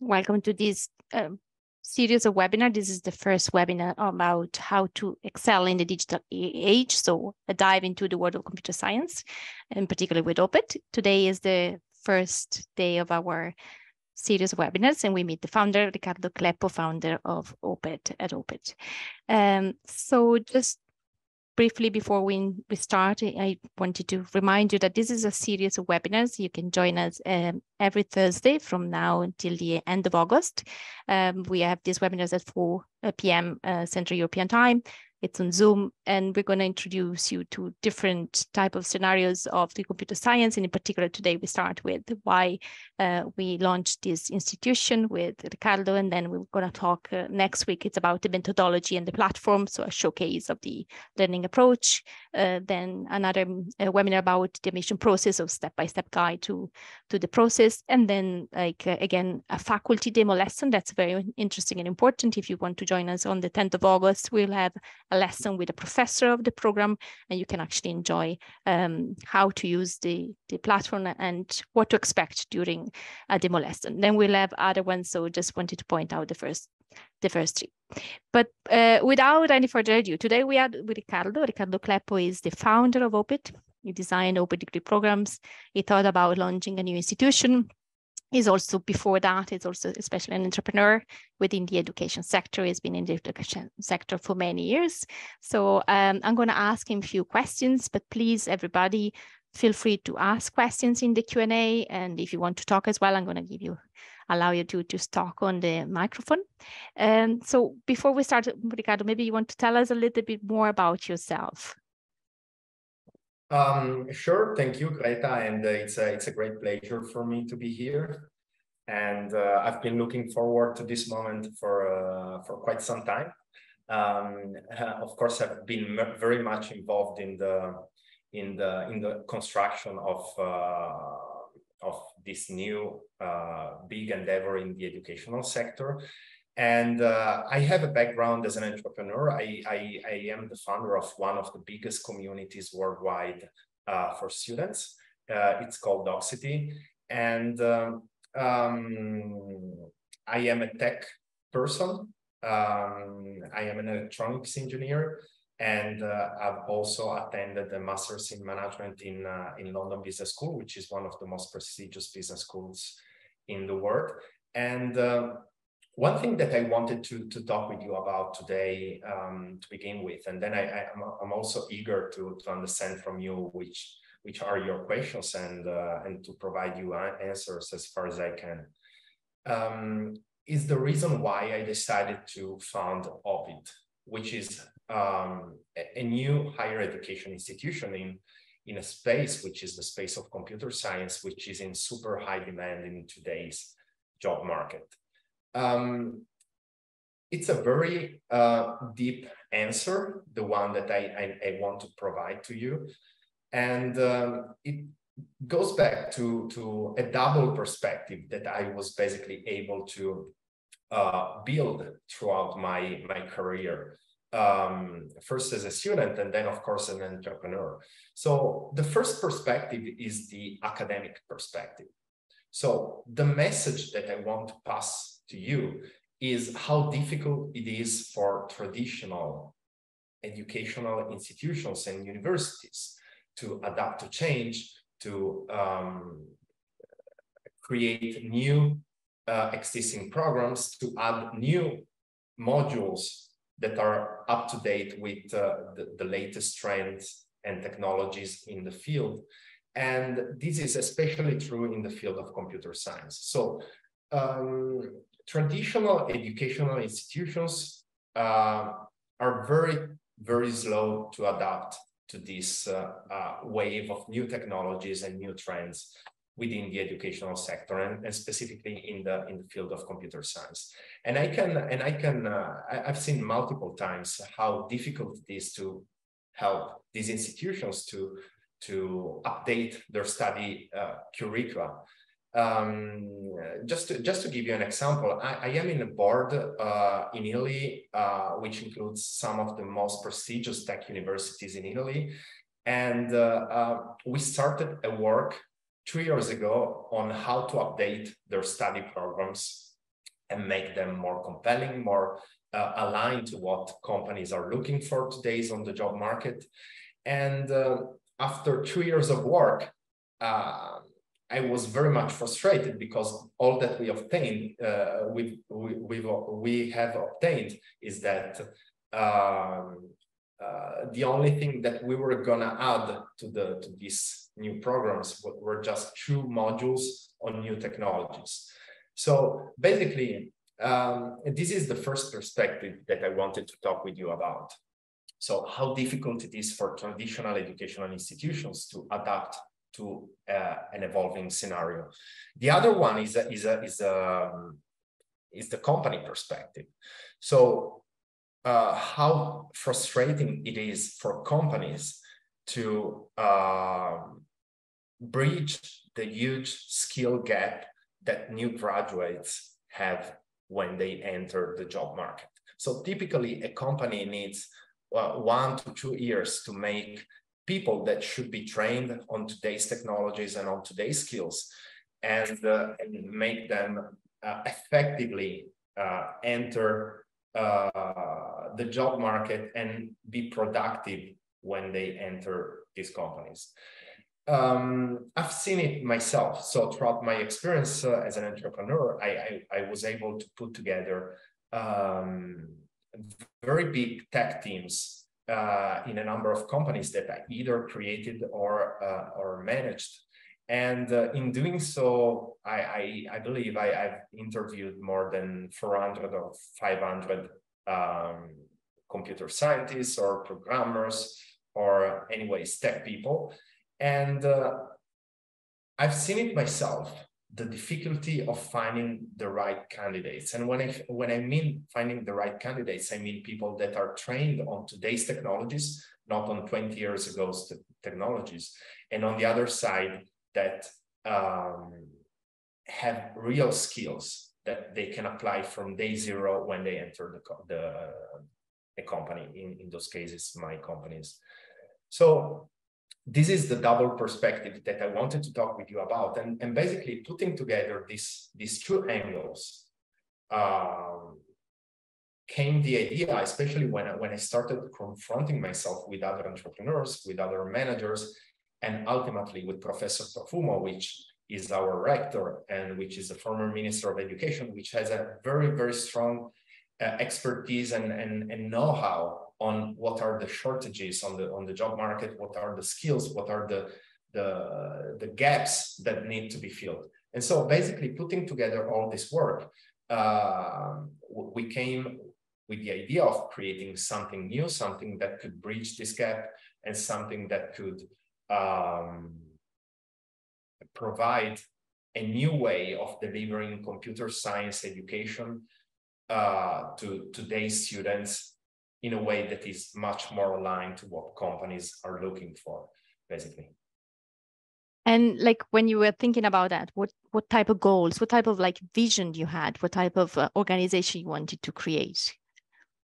welcome to this um, series of webinar. This is the first webinar about how to excel in the digital age. So a dive into the world of computer science, and particularly with OPIT. Today is the first day of our series of webinars and we meet the founder, Riccardo Ocleppo, founder of OPIT at OPIT. Um, so just briefly before we, we start, I wanted to remind you that this is a series of webinars. You can join us um, every Thursday from now until the end of August. Um, we have these webinars at 4 uh, p.m. Uh, Central European Time. It's on Zoom, and we're going to introduce you to different type of scenarios of the computer science. And in particular, today we start with why uh, we launched this institution with Riccardo, and then we're going to talk uh, next week. It's about the methodology and the platform, so a showcase of the learning approach. Uh, then another uh, webinar about the admission process, of step-by-step guide to to the process, and then like uh, again a faculty demo lesson that's very interesting and important. If you want to join us on the 10th of August, we'll have a lesson with a professor of the program, and you can actually enjoy um, how to use the, the platform and what to expect during a demo lesson. Then we'll have other ones, so just wanted to point out the first the first three. But uh, without any further ado, today we are with Ricardo. Riccardo Ocleppo is the founder of OPIT. He designed OPIT degree programs. He thought about launching a new institution He's also before that, he's also especially an entrepreneur within the education sector. He's been in the education sector for many years. So um, I'm going to ask him a few questions, but please, everybody, feel free to ask questions in the Q&A. And if you want to talk as well, I'm going to give you, allow you to just talk on the microphone. Um, so before we start, riccardo maybe you want to tell us a little bit more about yourself. Um, sure, thank you, Greta, and uh, it's a it's a great pleasure for me to be here, and uh, I've been looking forward to this moment for uh, for quite some time. Um, of course, I've been very much involved in the in the in the construction of uh, of this new uh, big endeavor in the educational sector, and uh, I have a background as an entrepreneur. I, I, I, am the founder of one of the biggest communities worldwide uh, for students. Uh, it's called Docsity. And um, um, I am a tech person. Um, I am an electronics engineer. And uh, I've also attended the Master's in Management in, uh, in London Business School, which is one of the most prestigious business schools in the world. And um, one thing that I wanted to, to talk with you about today um, to begin with, and then I, am also eager to, to understand from you which which are your questions and uh, and to provide you answers as far as I can. Um, is the reason why I decided to found OPIT, which is um, a, a new higher education institution in in a space which is the space of computer science, which is in super high demand in today's job market. Um, it's a very uh, deep answer, the one that I, I, I, want to provide to you. And um, it goes back to, to a double perspective that I was basically able to uh, build throughout my, my career. Um, first as a student and then of course an entrepreneur. So the first perspective is the academic perspective. So the message that I want to pass to you is how difficult it is for traditional educational institutions and universities to adapt to change, to um, create new uh, existing programs, to add new modules that are up to date with uh, the, the latest trends and technologies in the field. And this is especially true in the field of computer science. So um, traditional educational institutions uh, are very, very slow to adapt to this uh, uh, wave of new technologies and new trends within the educational sector and, and, specifically in the in the field of computer science. And i can and i can uh, I, have seen multiple times how difficult it is to help these institutions to to update their study uh, curricula um, just to, just to give you an example, I, I am in a board uh, in Italy, uh, which includes some of the most prestigious tech universities in Italy. And uh, uh we started a work two years ago on how to update their study programs and make them more compelling, more uh, aligned to what companies are looking for today's on the job market. And uh, after two years of work, I was very much frustrated because all that we obtained, uh, we, we, we, have obtained is that um, uh, the only thing that we were gonna add to the to these new programs were just two modules on new technologies. So basically, um, this is the first perspective that I wanted to talk with you about. So how difficult it is for traditional educational institutions to adapt to uh, an evolving scenario. The other one is a, is a, is a, um, is the company perspective. So uh, how frustrating it is for companies to uh, bridge the huge skill gap that new graduates have when they enter the job market. So typically a company needs uh, one to two years to make people that should be trained on today's technologies and on today's skills and, uh, and make them uh, effectively uh, enter uh, the job market and be productive when they enter these companies. Um, I've seen it myself. So throughout my experience uh, as an entrepreneur, I, I, I, was able to put together um, very big tech teams uh, in a number of companies that I either created or uh, or managed. And uh, in doing so, I, I, I believe I, have interviewed more than 400 or 500 um, computer scientists or programmers or anyways, tech people. And uh, I've seen it myself the difficulty of finding the right candidates. And when I when I mean finding the right candidates, I mean people that are trained on today's technologies, not on 20 years ago's technologies. And on the other side, that um, have real skills that they can apply from day zero when they enter the, the, the company, in, in those cases, my companies. So this is the double perspective that I wanted to talk with you about. And, and basically putting together this, these two angles um, came the idea, especially when I, when I started confronting myself with other entrepreneurs, with other managers, and ultimately with Professor Profumo, which is our rector and which is the former Minister of Education, which has a very, very strong uh, expertise and, and, and know-how on what are the shortages on the on the job market, what are the skills, what are the the, the gaps that need to be filled. And so basically putting together all this work, uh, we came with the idea of creating something new, something that could bridge this gap and something that could um, provide a new way of delivering computer science education uh, to today's students in a way that is much more aligned to what companies are looking for, basically. And like when you were thinking about that, what what type of goals, what type of like vision you had, what type of uh, organization you wanted to create?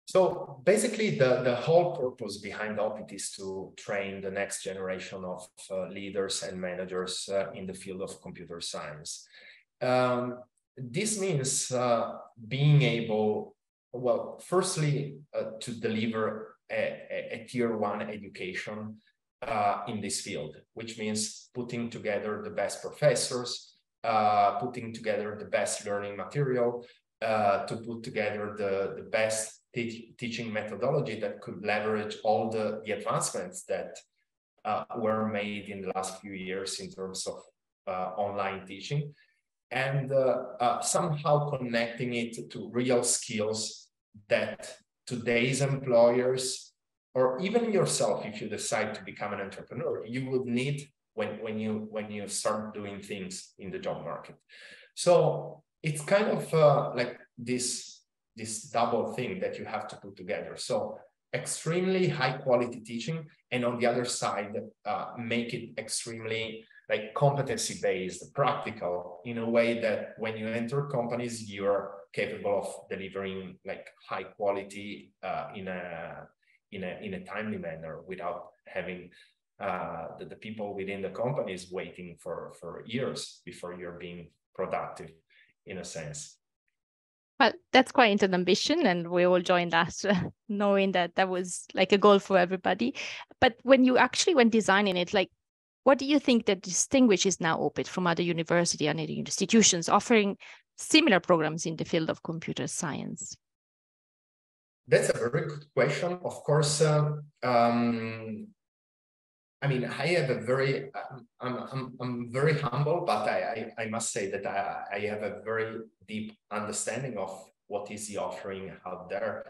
So basically, the, the whole purpose behind Opit is to train the next generation of uh, leaders and managers uh, in the field of computer science. Um, this means uh, being able well, firstly, uh, to deliver a, a, tier one education uh, in this field, which means putting together the best professors, uh, putting together the best learning material, uh, to put together the, the best te teaching methodology that could leverage all the, the advancements that uh, were made in the last few years in terms of uh, online teaching and somehow connecting it to real skills that today's employers or even yourself if you decide to become an entrepreneur you would need when, when you when you start doing things in the job market. So it's kind of uh, like this this double thing that you have to put together. So extremely high quality teaching and on the other side uh, make it extremely like competency based, practical in a way that when you enter companies, you're capable of delivering like high quality uh, in a in a in a timely manner without having uh, the, the people within the companies waiting for for years before you're being productive in a sense Well, that's quite an ambition, and we all joined that, uh, knowing that that was like a goal for everybody. But when you actually when designing it, like, what do you think that distinguishes now OPIT from other university and other institutions offering similar programs in the field of computer science? That's a very good question. Of course, uh, um, I mean, I have a very, I'm, I'm, I'm very humble, but I, I, I must say that I, I have a very deep understanding of what is the offering out there.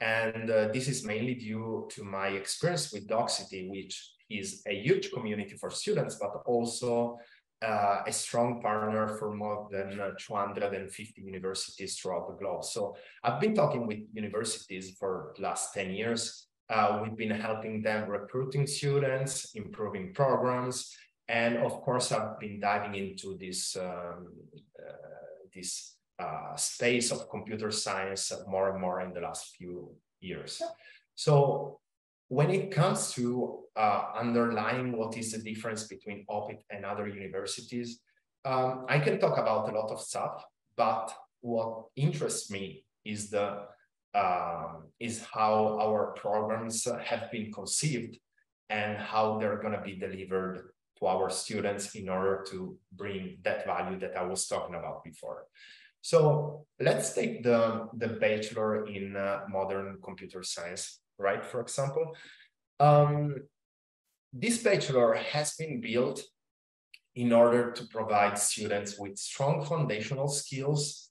And uh, this is mainly due to my experience with Docsity, which is a huge community for students, but also uh, a strong partner for more than uh, 250 universities throughout the globe. So I've been talking with universities for the last 10 years. Uh, we've been helping them recruiting students, improving programs, and of course, I've been diving into this, um, uh, this uh, space of computer science more and more in the last few years. So when it comes to uh, underlying what is the difference between OPIT and other universities, um, I can talk about a lot of stuff, but what interests me is the um, is how our programs have been conceived and how they're going to be delivered to our students in order to bring that value that I was talking about before. So let's take the, the bachelor in uh, modern computer science right? For example, um, this bachelor has been built in order to provide students with strong foundational skills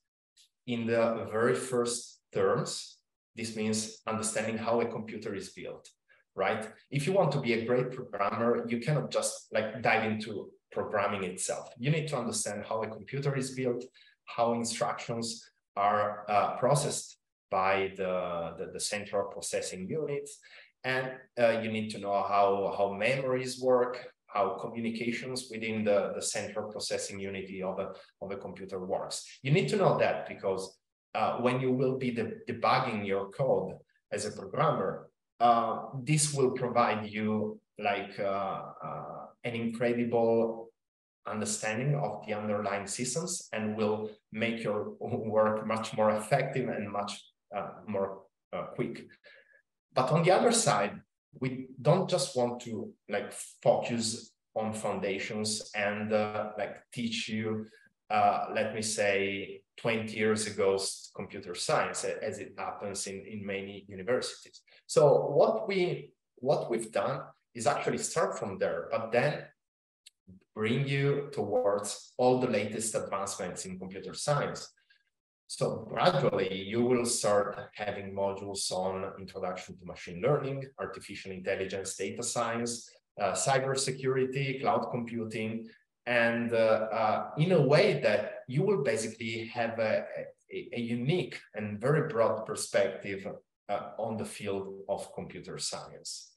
in the very first terms. This means understanding how a computer is built, right? If you want to be a great programmer, you cannot just like dive into programming itself. You need to understand how a computer is built, how instructions are uh, processed by the, the, the central processing units. And uh, you need to know how, how memories work, how communications within the, the central processing unity of a, of a computer works. You need to know that because uh, when you will be de debugging your code as a programmer, uh, this will provide you like uh, uh, an incredible understanding of the underlying systems and will make your work much more effective and much more uh, quick. But on the other side, we don't just want to like focus on foundations and uh, like teach you, let me say, 20 years ago computer science as it happens in, in many universities. So what we what we've done is actually start from there, but then bring you towards all the latest advancements in computer science. So gradually you will start having modules on introduction to machine learning, artificial intelligence, data science, uh, cybersecurity, cloud computing, and uh, uh, in a way that you will basically have a, a, a unique and very broad perspective uh, on the field of computer science.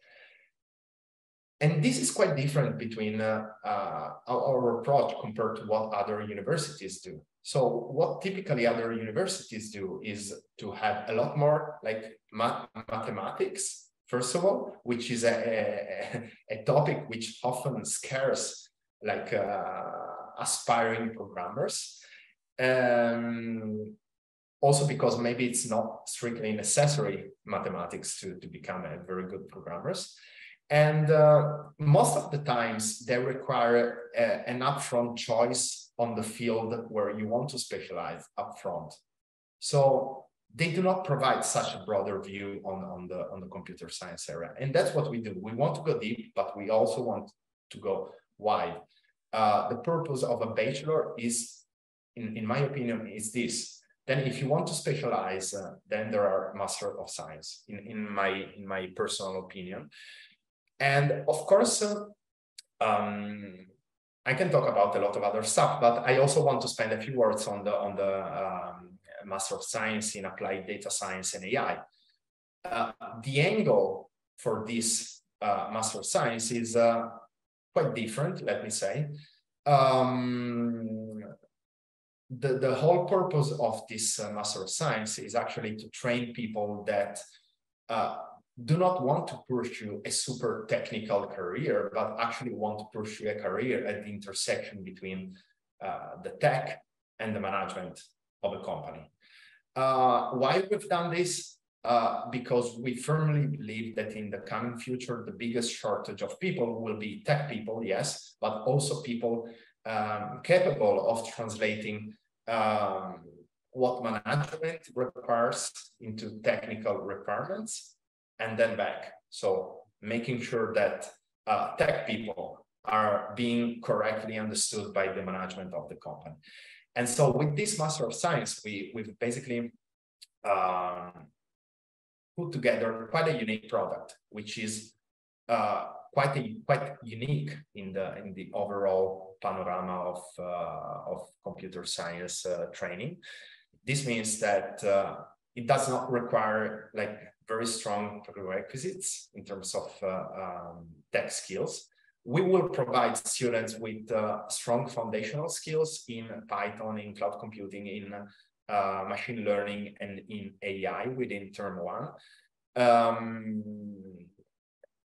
And this is quite different between uh, uh, our approach compared to what other universities do. So what typically other universities do is to have a lot more like math mathematics, first of all, which is a, a, a topic which often scares like uh, aspiring programmers. Um, also because maybe it's not strictly necessary mathematics to, to become a very good programmers. And uh, most of the times they require a, an upfront choice on the field where you want to specialize upfront. So they do not provide such a broader view on, on, the, on the computer science area. And that's what we do. We want to go deep, but we also want to go wide. Uh, the purpose of a bachelor is, in, in my opinion, is this. Then if you want to specialize, uh, then there are Master of Science, in, in, my, in my personal opinion. And of course, uh, um, I can talk about a lot of other stuff, but I also want to spend a few words on the on the um, Master of Science in Applied Data Science and AI. Uh, the angle for this uh, Master of Science is uh, quite different, let me say. Um, the, the whole purpose of this uh, Master of Science is actually to train people that uh, do not want to pursue a super technical career, but actually want to pursue a career at the intersection between uh, the tech and the management of a company. Uh, why we've done this? Uh, because we firmly believe that in the coming future, the biggest shortage of people will be tech people, yes, but also people um, capable of translating um, what management requires into technical requirements and then back. So making sure that uh, tech people are being correctly understood by the management of the company. And so with this Master of Science, we, we've basically um, put together quite a unique product, which is uh, quite a, quite unique in the in the overall panorama of uh, of computer science uh, training. This means that uh, it does not require like very strong prerequisites in terms of uh, um, tech skills. We will provide students with uh, strong foundational skills in Python, in cloud computing, in uh, machine learning, and in AI within term one. Um,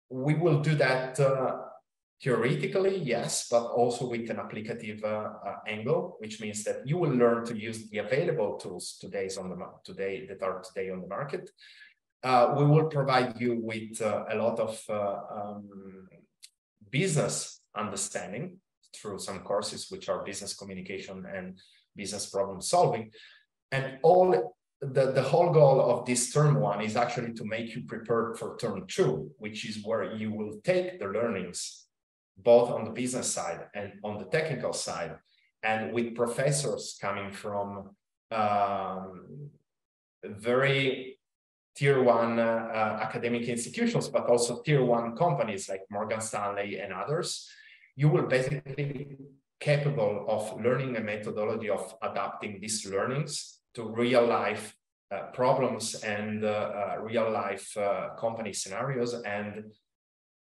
we will do that uh, theoretically, yes, but also with an applicative uh, uh, angle, which means that you will learn to use the available tools today's on the today that are today on the market. Uh, we will provide you with uh, a lot of uh, um, business understanding through some courses which are business communication and business problem solving. And all the, the whole goal of this term one is actually to make you prepared for term two, which is where you will take the learnings both on the business side and on the technical side, and with professors coming from um, very tier one uh, uh, academic institutions, but also tier one companies like Morgan Stanley and others, you will basically capable of learning a methodology of adapting these learnings to real life uh, problems and uh, uh, real life uh, company scenarios and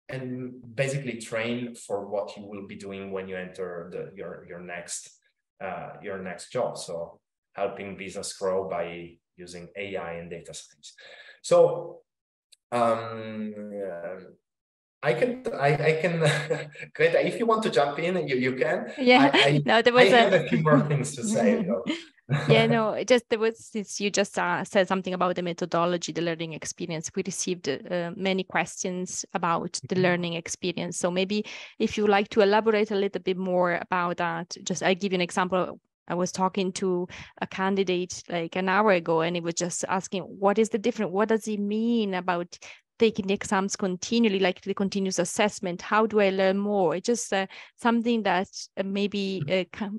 and basically train for what you will be doing when you enter the, your your next your next job. So helping business grow by using ai and data science so um, I can, I, I can, Greta, if you want to jump in, you, you can. Yeah, I, I, no, there was I a... have a few more things to say. yeah, no, just there was since you just uh, said something about the methodology, the learning experience. We received uh, many questions about the mm-hmm. learning experience. So maybe if you like to elaborate a little bit more about that, just I give you an example. I was talking to a candidate like an hour ago, and he was just asking, "What is the difference? What does it mean about taking the exams continually, like the continuous assessment? How do I learn more? It's just uh, something that uh, maybe mm-hmm. uh,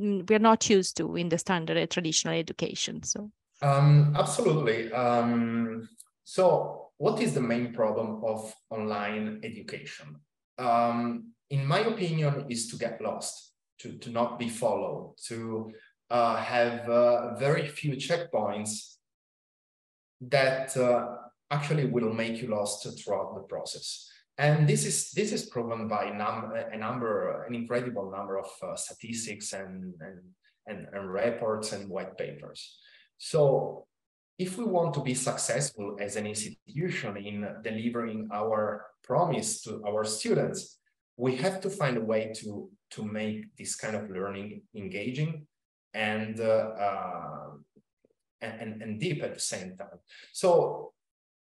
Mm, we're not used to in the standard uh, traditional education. So, um, absolutely. Um, so, what is the main problem of online education? Um, in my opinion, is to get lost, to, to not be followed, to uh, have uh, very few checkpoints that uh, actually will make you lost throughout the process. And this is this is proven by num- a number, an incredible number of uh, statistics and, and, and, and reports and white papers. So if we want to be successful as an institution in delivering our promise to our students, we have to find a way to, to make this kind of learning engaging and, uh, uh, and, and, deep at the same time. So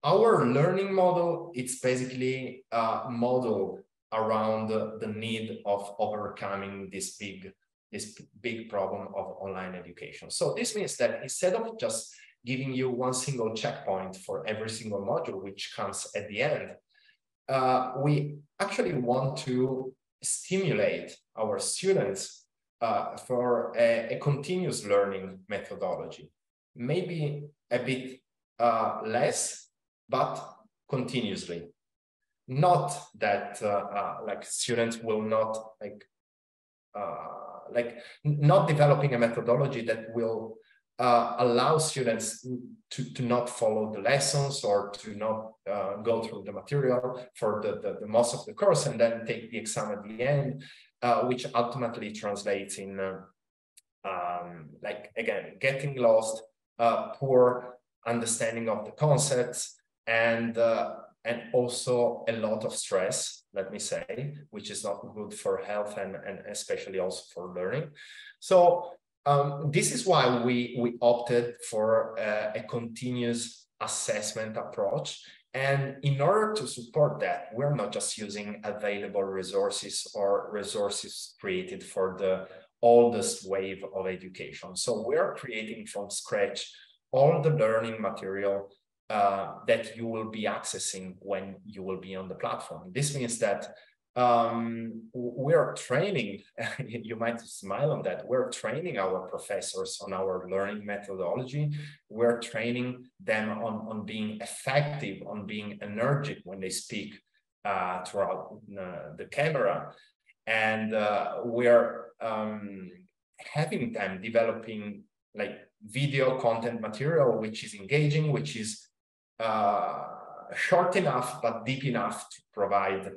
our learning model it's basically a model around the, the need of overcoming this big this big problem of online education so this means that instead of just giving you one single checkpoint for every single module which comes at the end uh, we actually want to stimulate our students uh, for a, a, continuous learning methodology maybe a bit uh, less but continuously. Not that uh, uh, like students will not like like not developing a methodology that will uh, allow students to, to not follow the lessons or to not uh, go through the material for the, the, the, most of the course and then take the exam at the end, uh, which ultimately translates in um, like again getting lost, poor understanding of the concepts, and uh, and also a lot of stress let me say which is not good for health and, and especially also for learning. So um, this is why we, we opted for uh, a continuous assessment approach. And in order to support that, we're not just using available resources or resources created for the oldest wave of education. So we're creating from scratch all the learning material uh, that you will be accessing when you will be on the platform. This means that um, we're training, you might smile on that, we're training our professors on our learning methodology. We're training them on, on being effective, on being energetic when they speak uh, throughout uh, the camera. And uh, we're um, having them developing like video content material, which is engaging, which is uh, short enough, but deep enough to provide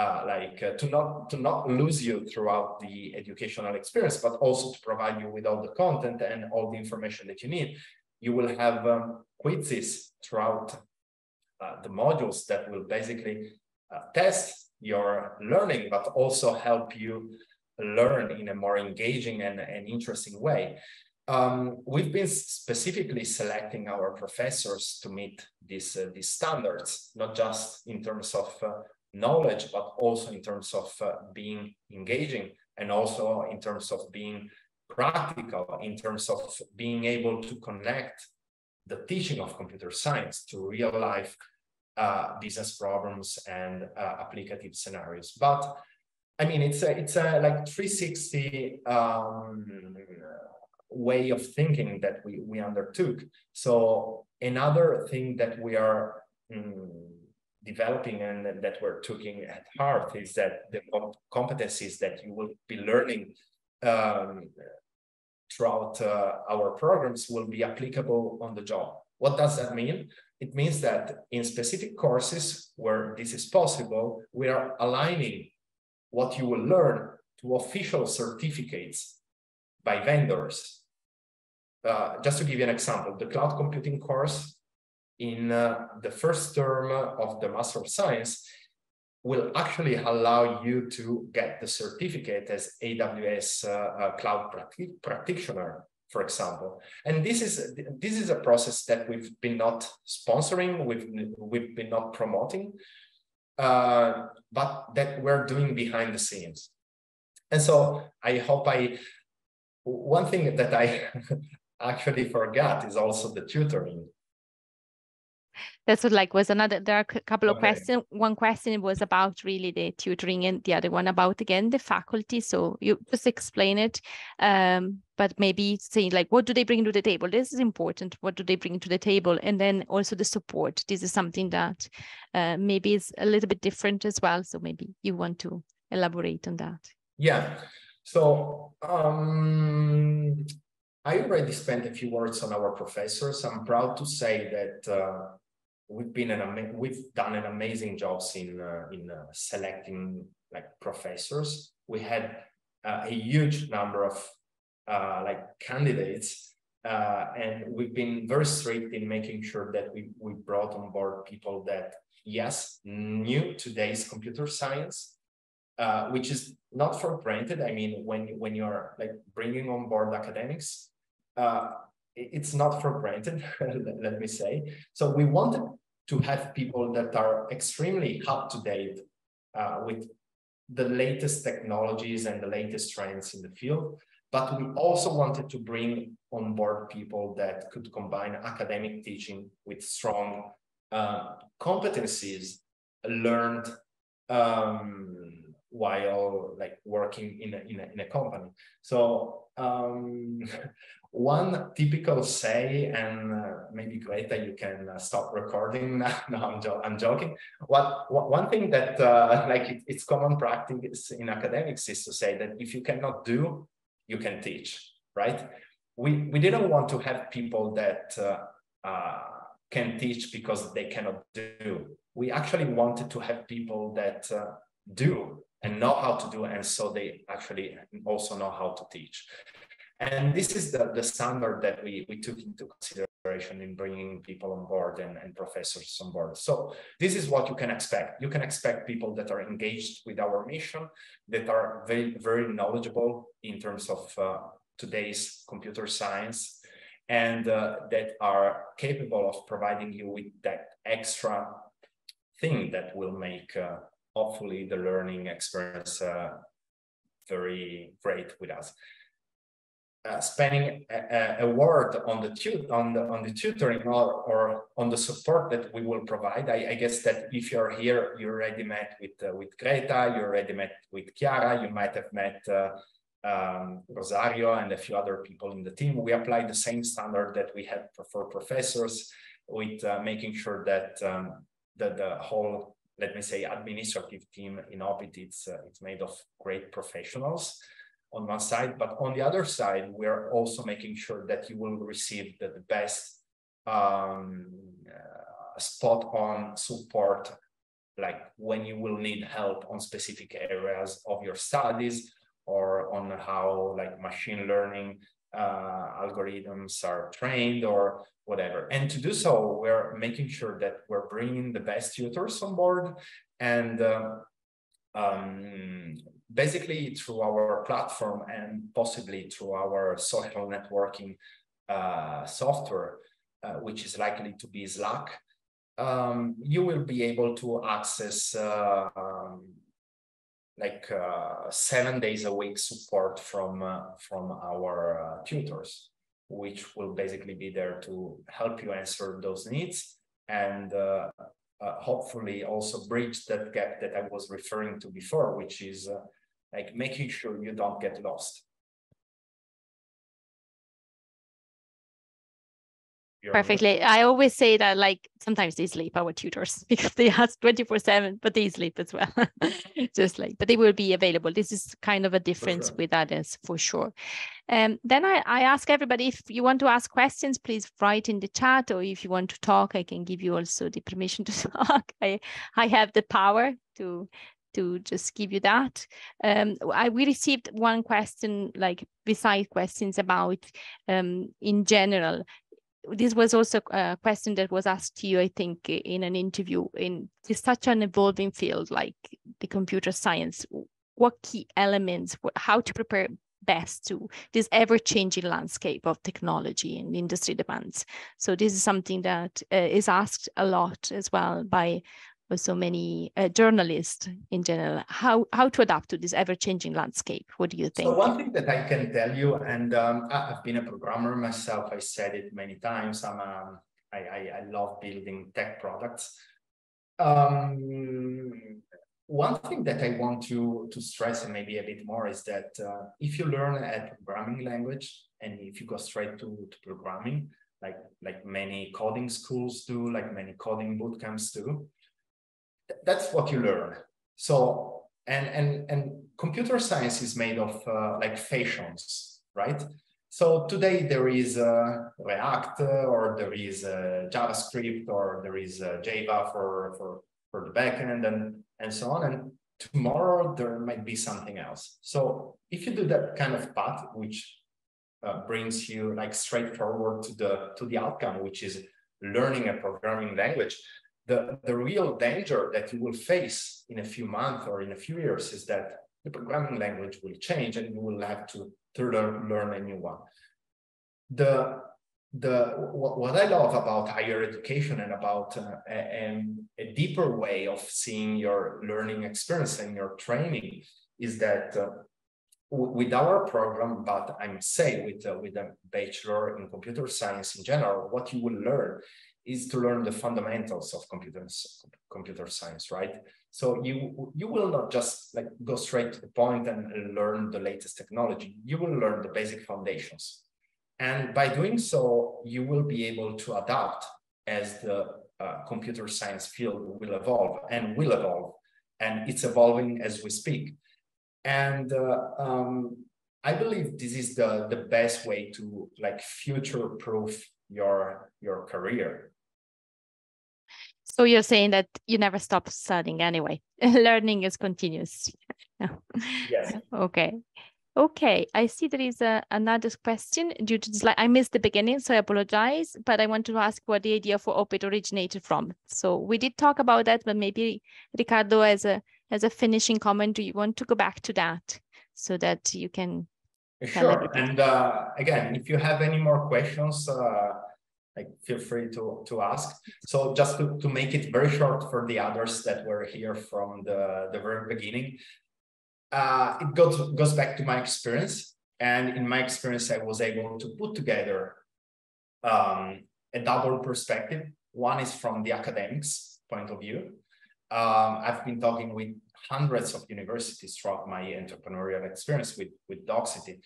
uh, like uh, to not to not lose you throughout the educational experience, but also to provide you with all the content and all the information that you need. You will have um, quizzes throughout uh, the modules that will basically uh, test your learning, but also help you learn in a more engaging and, and interesting way. Um, we've been specifically selecting our professors to meet these, uh, these standards, not just in terms of uh, knowledge, but also in terms of uh, being engaging and also in terms of being practical, in terms of being able to connect the teaching of computer science to real life uh, business problems and uh, applicative scenarios. But I mean, it's a, it's a like 360 um, way of thinking that we, we undertook. So another thing that we are mm, developing and that we're taking at heart is that the competencies that you will be learning um, throughout uh, our programs will be applicable on the job. What does that mean? It means that in specific courses where this is possible, we are aligning what you will learn to official certificates by vendors. Uh, just to give you an example, the cloud computing course in uh, the first term of the Master of Science will actually allow you to get the certificate as AWS uh, uh, Cloud Practitioner, for example. And this is this is a process that we've been not sponsoring, we've we've been not promoting, uh, but that we're doing behind the scenes. And so I hope I one thing that I actually forgot is also the tutoring that's what like was another there are a couple of questions one question was about really the tutoring and the other one about again the faculty. So you just explain it um, but maybe saying like what do they bring to the table? This is important. What do they bring to the table? And then also the support. This is something that uh, maybe is a little bit different as well. So maybe you want to elaborate on that. Yeah. So um I already spent a few words on our professors. I'm proud to say that uh, we've been an we've done an amazing job in uh, in uh, selecting like professors. We had uh, a huge number of uh, like candidates, uh, and we've been very strict in making sure that we we brought on board people that yes knew today's computer science. Uh, which is not for granted. I mean, when when you're like bringing on board academics, it's not for granted, let me say. So we wanted to have people that are extremely up to date uh, with the latest technologies and the latest trends in the field. But we also wanted to bring on board people that could combine academic teaching with strong uh, competencies learned um, while like working in a, in a, in a company. So um, one typical say, and uh, maybe Greta, you can uh, stop recording now. no, I'm, jo I'm joking. What, what, one thing that uh, like it, it's common practice in academics is to say that if you cannot do, you can teach, right? We, we didn't want to have people that uh, uh, can teach because they cannot do. We actually wanted to have people that uh, do and know how to do, and so they actually also know how to teach. And this is the, the standard that we, we took into consideration in bringing people on board and, and professors on board. So this is what you can expect. You can expect people that are engaged with our mission, that are very, very knowledgeable in terms of uh, today's computer science and uh, that are capable of providing you with that extra thing that will make uh, hopefully the learning experience uh, very great with us. Uh, spending a, a, word on the tut on the on the tutoring or, or on the support that we will provide. I, I guess that if you're here, you already met with uh, with Greta, you already met with Chiara, you might have met uh, um, Rosario and a few other people in the team. We apply the same standard that we have for professors, with uh, making sure that um, the the whole let me say administrative team in Opit it's uh, it's made of great professionals on one side, but on the other side, we're also making sure that you will receive the, the best um, uh, spot on support, like when you will need help on specific areas of your studies or on how like machine learning uh, algorithms are trained or whatever. And to do so, we're making sure that we're bringing the best tutors on board and uh, um, basically through our platform and possibly through our social networking uh, software, uh, which is likely to be Slack, um, you will be able to access uh, um, like uh, seven days a week support from uh, from our uh, tutors, which will basically be there to help you answer those needs and uh, hopefully also bridge that gap that I was referring to before, which is uh, like making sure you don't get lost. Perfectly. I always say that like sometimes they sleep our tutors because they ask 24 7, but they sleep as well. Just like, but they will be available. This is kind of a difference sure. with others for sure. Um, then I, I ask everybody if you want to ask questions, please write in the chat, or if you want to talk, I can give you also the permission to talk. I, I have the power to to just give you that. Um, I we received one question, like beside questions about um, in general this was also a question that was asked to you, I think, in an interview. In such an evolving field like the computer science. What key elements, how to prepare best to this ever-changing landscape of technology and industry demands. So this is something that uh, is asked a lot as well by so many uh, journalists in general. How how to adapt to this ever-changing landscape? What do you think? so one thing that i can tell you and um, i've been a programmer myself. I said it many times. I'm a, I, I, I love building tech products. Um, one thing that i want to to stress and maybe a bit more is that uh, if you learn a programming language and if you go straight to, to programming like like many coding schools do like many coding bootcamps do that's what you learn. So and and and computer science is made of uh, like fashions, right? So today there is uh, React or there is uh, JavaScript or there is uh, Java for for for the backend and and so on. And tomorrow there might be something else. So if you do that kind of path, which uh, brings you like straightforward to the to the outcome, which is learning a programming language, the, the real danger that you will face in a few months or in a few years is that the programming language will change and you will have to, to learn, a new one. The, the, what, what I love about higher education and about uh, a, a, deeper way of seeing your learning experience and your training is that uh, with our program, but I'm saying with, uh, with a bachelor in computer science in general, what you will learn is to learn the fundamentals of computer, computer science, right? So you, you will not just like go straight to the point and learn the latest technology. You will learn the basic foundations. And by doing so, you will be able to adapt as the uh, computer science field will evolve and will evolve. And it's evolving as we speak. And uh, um, I believe this is the, the best way to like future proof your your career so you're saying that you never stop studying anyway. Learning is continuous. Yes. Okay. Okay i see there is a, another question due to this i missed the beginning so i apologize but i want to ask where the idea for opit originated from. So we did talk about that but maybe riccardo as a as a finishing comment do you want to go back to that so that you can Sure. And uh, again, if you have any more questions, uh, like feel free to, to ask. So just to, to make it very short for the others that were here from the, the very beginning, uh, it goes, goes back to my experience. And in my experience, I was able to put together um, a double perspective. One is from the academics point of view. Um, I've been talking with hundreds of universities throughout my entrepreneurial experience with, with Docsity.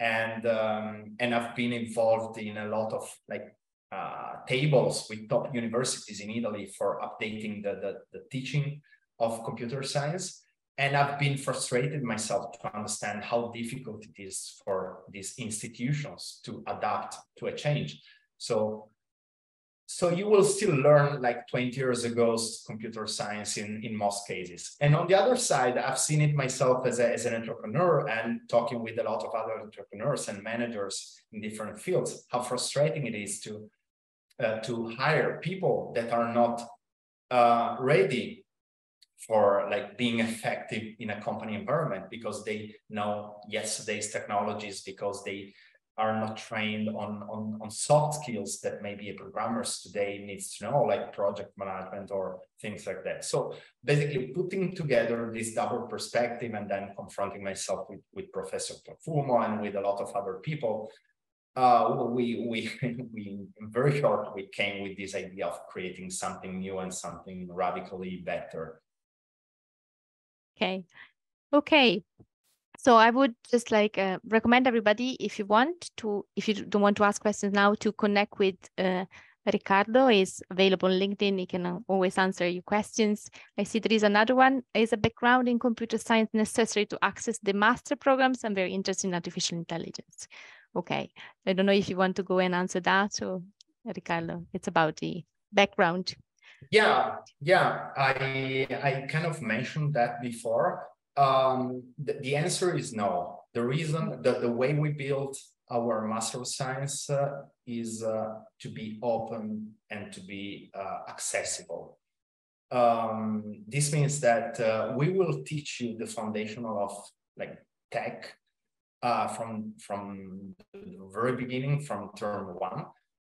And, um, and I've been involved in a lot of like uh, tables with top universities in Italy for updating the, the, the teaching of computer science. And I've been frustrated myself to understand how difficult it is for these institutions to adapt to a change. So so you will still learn like 20 years ago computer science in, in most cases. And on the other side, I've seen it myself as, a, as an entrepreneur and talking with a lot of other entrepreneurs and managers in different fields, how frustrating it is to, uh, to hire people that are not uh, ready for like being effective in a company environment because they know yesterday's technologies because they are not trained on, on, on soft skills that maybe a programmers today needs to know, like project management or things like that. So basically putting together this double perspective and then confronting myself with, with Professor Profumo and with a lot of other people, uh, we, we, we, very short, we came with this idea of creating something new and something radically better. Okay. Okay, so I would just like uh, recommend everybody, if you want to, if you don't want to ask questions now, to connect with uh, Riccardo is available on LinkedIn. He can uh, always answer your questions. I see there is another one. Is a background in computer science necessary to access the master programs? I'm very interested in artificial intelligence. Okay. I don't know if you want to go and answer that or Riccardo, it's about the background. Yeah, yeah. I I kind of mentioned that before. Um, the, the, answer is no. The reason that the way we built our Master of Science uh, is uh, to be open and to be uh, accessible. Um, this means that uh, we will teach you the foundational of like tech uh, from from the very beginning, from term one,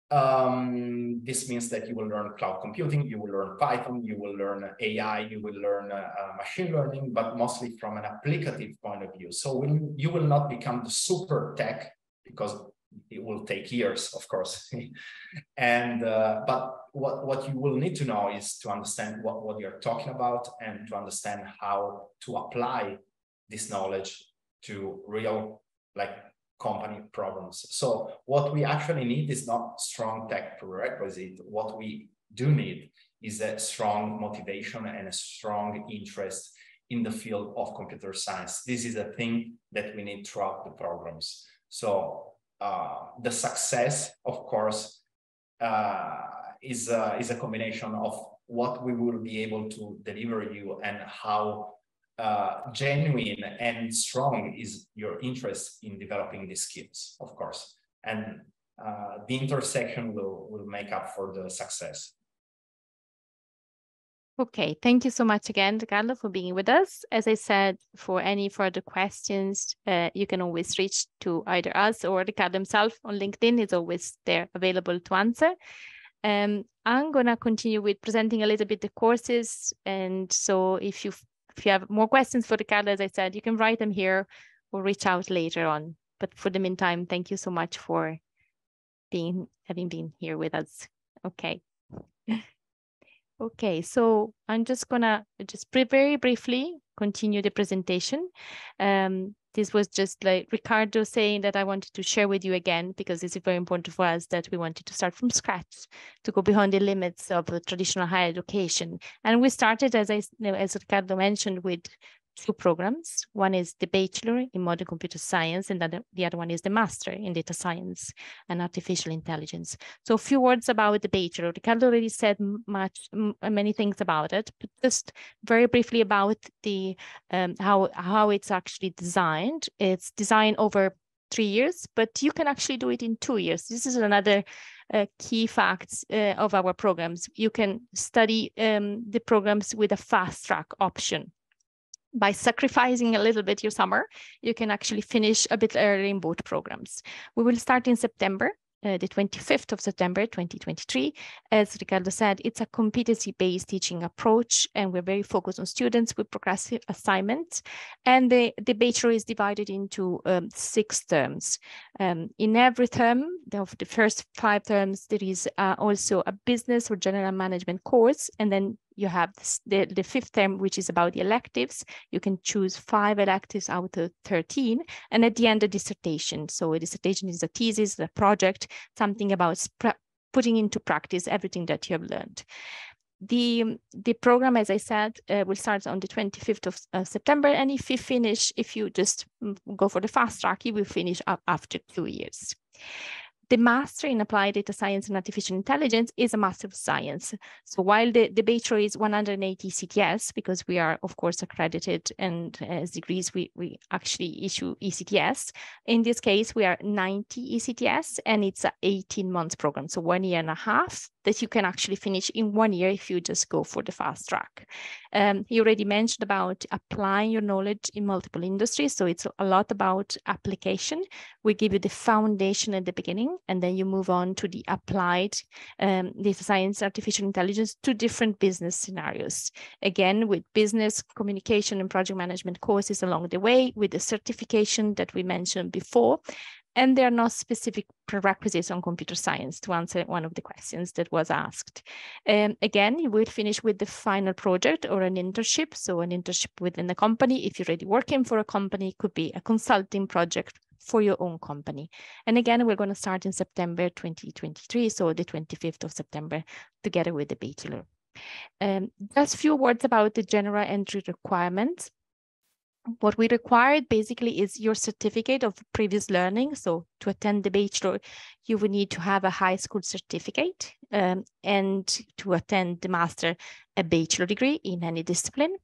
um, this means that you will learn cloud computing, you will learn Python, you will learn AI, you will learn uh, uh, machine learning, but mostly from an applicative point of view. So when you will not become the super tech because it will take years, of course. and uh, but what what you will need to know is to understand what what you're talking about and to understand how to apply this knowledge to real like company problems. So what we actually need is not strong tech prerequisite. What we do need is a strong motivation and a strong interest in the field of computer science. This is a thing that we need throughout the programs. So uh, the success, of course, uh, is, uh, is a combination of what we will be able to deliver you and how uh, genuine and strong is your interest in developing these skills, of course. And uh, the intersection will, will make up for the success. Okay, thank you so much again, Carlo, for being with us. As I said, for any further questions, uh, you can always reach to either us or Riccardo himself on LinkedIn. He's always there available to answer. Um, I'm going to continue with presenting a little bit the courses. And so if you if you have more questions for Riccardo, as I said, you can write them here or reach out later on. But for the meantime, thank you so much for being having been here with us. Okay. okay, so I'm just gonna just very briefly continue the presentation. Um, this was just like Riccardo saying that I wanted to share with you again because it's very important for us that we wanted to start from scratch to go beyond the limits of the traditional higher education. And we started, as I as Riccardo mentioned, with two programs. One is the Bachelor in Modern Computer Science, and the, the other one is the Master in Data Science and Artificial Intelligence. So a few words about the Bachelor. Riccardo already said much, many things about it, but just very briefly about the um, how how it's actually designed. It's designed over three years, but you can actually do it in two years. This is another uh, key facts uh, of our programs. You can study um, the programs with a fast track option. By sacrificing a little bit your summer, you can actually finish a bit early in both programs. We will start in September uh, the 25th of September 2023. As Riccardo said, it's a competency-based teaching approach, and we're very focused on students with progressive assignments. And the, the bachelor is divided into um, six terms. Um, in every term of the first five terms, there is uh, also a business or general management course, and then you have the, the fifth term, which is about the electives. You can choose five electives out of 13. And at the end, a dissertation. So a dissertation is a thesis, a project, something about putting into practice everything that you have learned. The, the program, as I said, uh, will start on the 25th of uh, September. And if you finish, if you just mm, go for the fast track, you will finish up after two years. The master in applied data science and artificial intelligence is a master of science. So while the, the bachelor is 180 ECTS, because we are, of course, accredited and uh, as degrees, we, we actually issue ECTS. In this case, we are 90 ECTS and it's an 18 months program. So one year and a half that you can actually finish in one year if you just go for the fast track. Um, you already mentioned about applying your knowledge in multiple industries. So it's a lot about application. We give you the foundation at the beginning, and then you move on to the applied um, data science, artificial intelligence to different business scenarios. Again, with business communication and project management courses along the way, with the certification that we mentioned before, and there are no specific prerequisites on computer science to answer one of the questions that was asked. Um, again, you will finish with the final project or an internship. So an internship within the company, if you're already working for a company, could be a consulting project for your own company. And again, we're going to start in September 2023, so the 25th of September, together with the bachelor. Um, just a few words about the general entry requirements what we required basically is your certificate of previous learning. So to attend the bachelor, you would need to have a high school certificate um, and to attend the master, a bachelor degree in any discipline.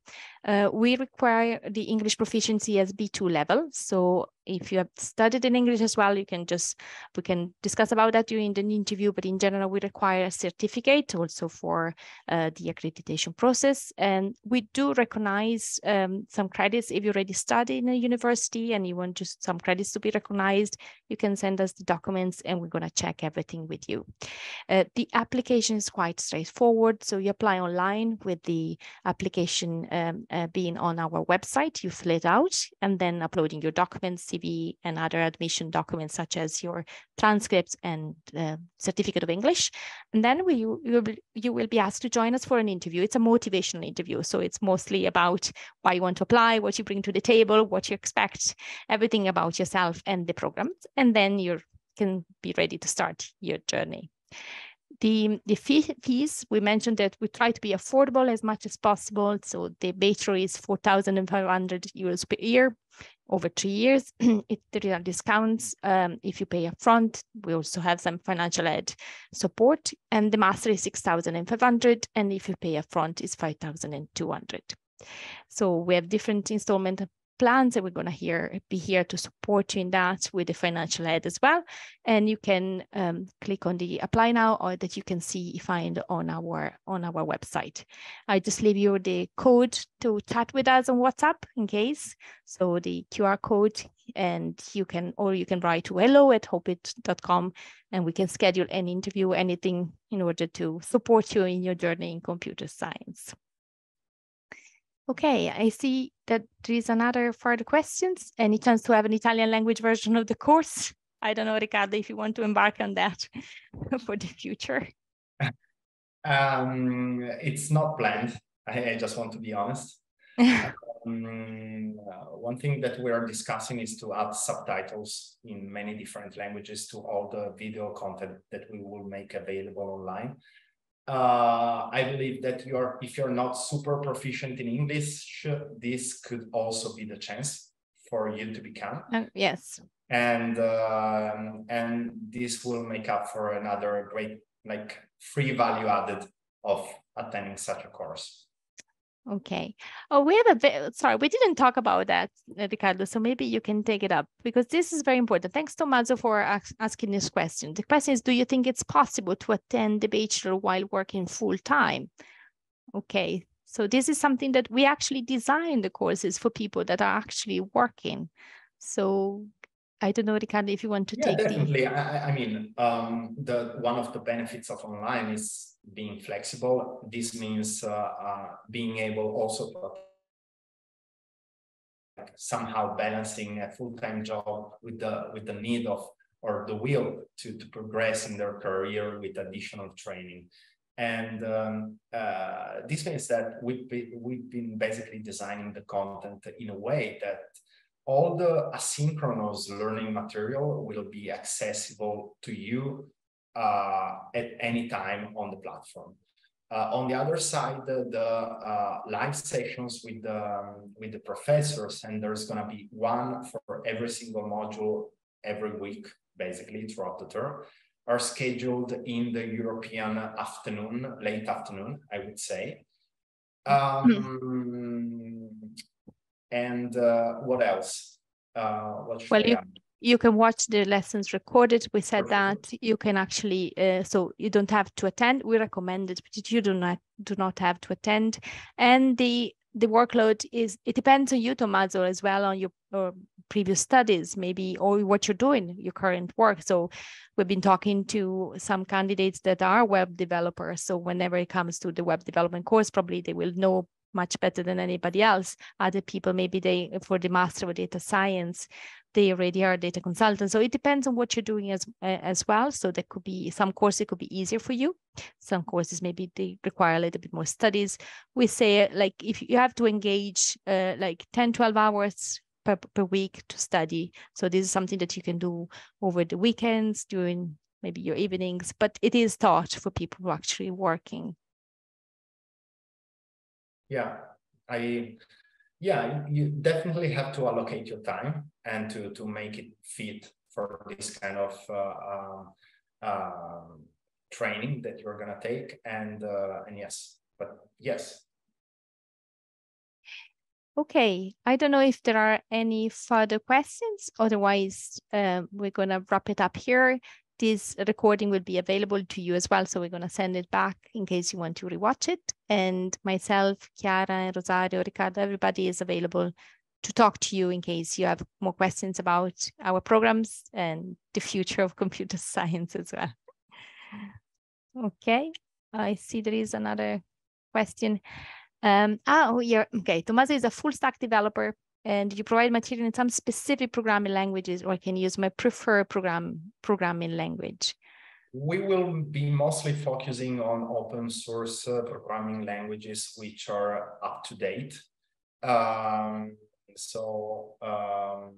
Uh, we require the English proficiency as B2 level. So if you have studied in English as well, you can just, we can discuss about that during the interview, but in general, we require a certificate also for uh, the accreditation process. And we do recognize um, some credits. If you already study in a university and you want just some credits to be recognized, you can send us the documents and we're going to check everything with you. Uh, the application is quite straightforward. So you apply online with the application um, uh, being on our website, you fill it out and then uploading your documents, CV and other admission documents such as your transcripts and uh, certificate of English. And then we, you, will be, you will be asked to join us for an interview. It's a motivational interview. So it's mostly about why you want to apply, what you bring to the table, what you expect, everything about yourself and the program. And then you can be ready to start your journey. The, the fee, fees, we mentioned that we try to be affordable as much as possible. So the bachelor is 4,500 euros per year over three years. there are discounts um, if you pay upfront. We also have some financial aid support. And the master is 6,500. And if you pay upfront, it's 5,200. So we have different installment plans and we're going to here be here to support you in that with the financial aid as well. And you can um, click on the apply now or that you can see find on our on our website. I just leave you the code to chat with us on whatsapp in case. So the qr code and you can or you can write to hello at opit.com and we can schedule an interview anything in order to support you in your journey in computer science Okay, I see that there is another further questions. Any chance to have an Italian language version of the course? I don't know, Riccardo, if you want to embark on that for the future. Um, it's not planned. I, I, just want to be honest. um, one thing that we are discussing is to add subtitles in many different languages to all the video content that we will make available online uh, I believe that you're if you're not super proficient in English, this could also be the chance for you to become. Uh, yes. And um, and this will make up for another great like free value added of attending such a course. Okay. Oh, we have a bit, uh, sorry, we didn't talk about that, uh, Riccardo. So maybe you can take it up because this is very important. Thanks, Tommaso, for asking this question. The question is, do you think it's possible to attend the bachelor while working full time? Okay, So this is something that we actually design the courses for people that are actually working. So I don't know, Riccardo, if you want to yeah, take definitely. the... I, I mean, um, the one of the benefits of online is being flexible. This means uh, uh, being able also to like somehow balancing a full-time job with the with the need of or the will to, to progress in their career with additional training. And um, uh, this means that we've been, we've been basically designing the content in a way that all the asynchronous learning material will be accessible to you uh, at any time on the platform. Uh, on the other side, the, the uh, live sessions with the, um, with the professors, and there's going to be one for every single module every week, basically throughout the term, are scheduled in the European afternoon, late afternoon, I would say. Um, mm. And uh, what else? Uh, what well, you, you can watch the lessons recorded. We said Perfect. that you can actually, uh, so you don't have to attend. We recommend it, but you do not do not have to attend. And the the workload is it depends on you, Tommaso, as well on your previous studies, maybe or what you're doing, your current work. So we've been talking to some candidates that are web developers. So whenever it comes to the web development course, probably they will know much better than anybody else. Other people, maybe they, for the Master of Data Science, they already are data consultants. So it depends on what you're doing as as well. So there could be some courses could be easier for you. Some courses maybe they require a little bit more studies. We say like if you have to engage uh, like 10, 12 hours per, per week to study. So this is something that you can do over the weekends during maybe your evenings, but it is taught for people who are actually working yeah i yeah you definitely have to allocate your time and to to make it fit for this kind of uh, um, uh, training that you're to take. And uh, and yes but yes. Okay i don't know if there are any further questions. Otherwise uh, we're to wrap it up here this recording will be available to you as well. So we're going to send it back in case you want to rewatch it. And myself, Chiara, Rosario, Riccardo, everybody is available to talk to you in case you have more questions about our programs and the future of computer science as well. Okay, I see there is another question. Um, oh, yeah, okay. Tommaso is a full stack developer and you provide material in some specific programming languages or I can use my preferred program programming language. We will be mostly focusing on open source uh, programming languages which are up to date. Um, so um,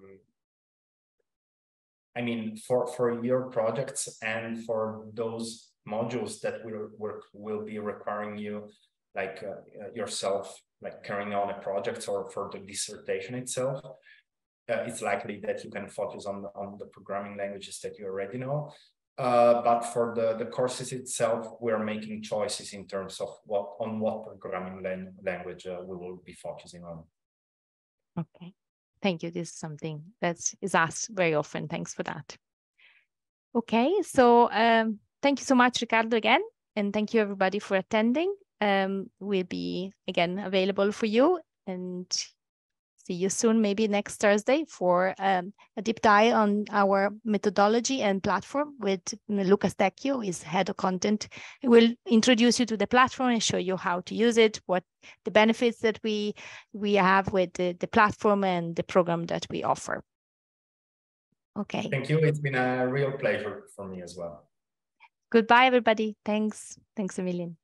i mean for for your projects and for those modules that will work will be requiring you like uh, yourself like carrying on a project or for the dissertation itself, uh, it's likely that you can focus on on the programming languages that you already know. Uh, but for the, the courses itself, we're making choices in terms of what on what programming lang language uh, we will be focusing on. Okay, thank you. This is something that is asked very often. Thanks for that. Okay, so um, thank you so much, Riccardo, again, and thank you everybody for attending um, will be again available for you and see you soon, maybe next Thursday for um, a deep dive on our methodology and platform with Lucas Tecchio, is head of content. He will introduce you to the platform and show you how to use it, what the benefits that we we have with the, the platform and the program that we offer. Okay. Thank you. It's been a real pleasure for me as well. Goodbye, everybody. Thanks. Thanks a million.